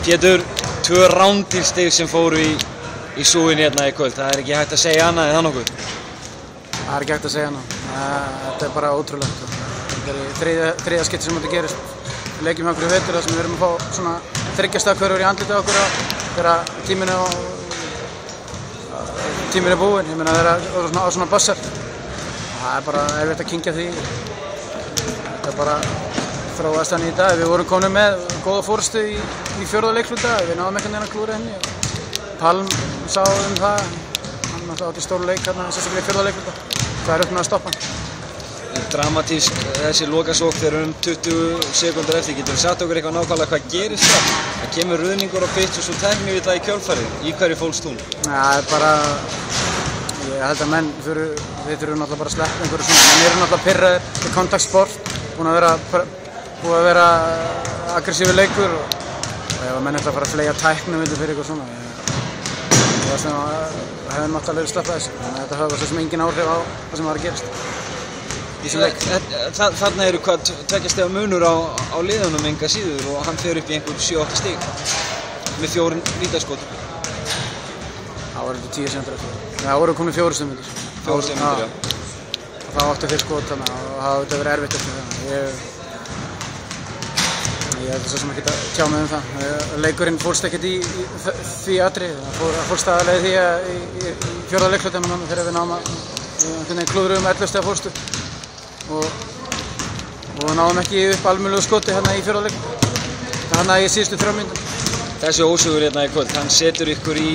Pétur, tvö rándýrstig sem fóru í, í súin hérna í kvöld. Það er ekki hægt að segja annað en það nokkuð. Það er ekki hægt að segja hana. Þetta er bara ótrúlegt. Þetta er þriðja skipt sem þetta gerist. Við leikjum okkur í vetur þar sem við erum að fá svona þryggjastakverður í andlitið okkur þegar tíminu tíminu er búinn. Ég meina þeirra á svona, á svona bassar. Það er bara erfitt að kingja því. Þetta er bara þróast hann í dag. Við vorum komin með góða fórstu í, í fjörða leikluta. Við náðum einhvern veginn að klúra henni. Palm sá um það. Hann náttúrulega átti stóru leik hérna, sérstaklega í fjörða leikluta. Það er upp með að stoppa hann. Dramatísk þessi lokasók þegar um 20 sekundur eftir. Getur við sagt okkur eitthvað nákvæmlega hvað gerist það? Það kemur ruðningur og pitch og svo teknir við það í kjölfarið. Í hverju fólst hún? Það er bara, ég held að menn fyrir, við þurfum náttúrulega bara að sleppa einhverju svona, menn eru náttúrulega þetta er kontaktsport, búin að vera, búin að vera aggressífi leikur og, og ef að menn ætla að fara að flega tæknum vilja fyrir eitthvað svona, það var svona, hefði náttúrulega sleppað þessu, þannig að þetta hafa svo sem engin áhrif á það sem var að gerast. Þa, þarna eru hvað tvekja steg munur á, á liðunum enga síður og hann fer upp í einhver 7-8 stig með fjórun vítaskot. Það var eitthvað 10 sendur eftir. Það voru komið fjóru stundir. Fjóru stundir, já. Þá áttu þeir skot þannig að það að vera erfitt eftir það. Ég, ég held svo sem ekki að tjá mig um það. Leikurinn fórst ekkert í, í því aðri. Það fór, fór staðarlega því að í, í, fjörða leiklutunum þegar við náðum að klúðurum 11 steg fórstu og, og náðum ekki upp almjölu skoti hérna í fjörða leiklutunum. Hérna í síðustu þrjámyndum. Þessi ósugur hérna í kvöld, hann setur ykkur í,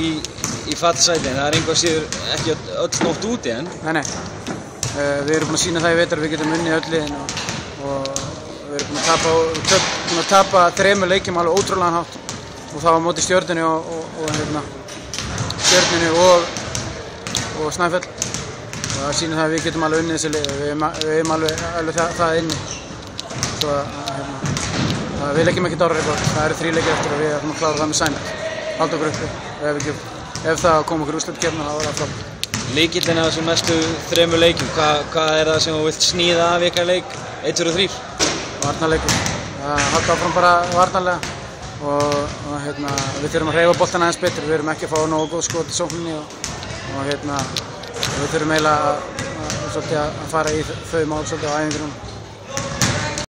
í fallsæti en það er einhvað síður ekki öll nótt úti enn. Nei, nei. Uh, við erum búin að sína það í að við getum unnið öll liðin og, búin að tapa, að þrejum leikjum alveg ótrúlega hátt og það var mótið stjórninu og, og, og hérna, stjórninu og, og Snæfell og það sína það að við getum alveg unnið þessi lið, við erum alveg, alveg það, það inni. Svo að hérna, það við leggjum ekki dára reypa, það eru þrjí leikir eftir og við erum að klára það með sæn, halda okkur uppi ef, ekki, ef það kom okkur úrslut kemna þá er það frábært. Líkillin að þessum mestu þremu leikjum, Hva, hvað er það sem þú vilt sníða af ykkar leik 1, 2 og 3? Varnarleikur, það halda áfram bara varnarlega og, og hérna, við þurfum að hreyfa boltan aðeins betur, við erum ekki að fá nógu góð skot í sókninni og, og hérna, við þurfum eiginlega að, að, að, að fara í þau mál svolítið á æfingur núna.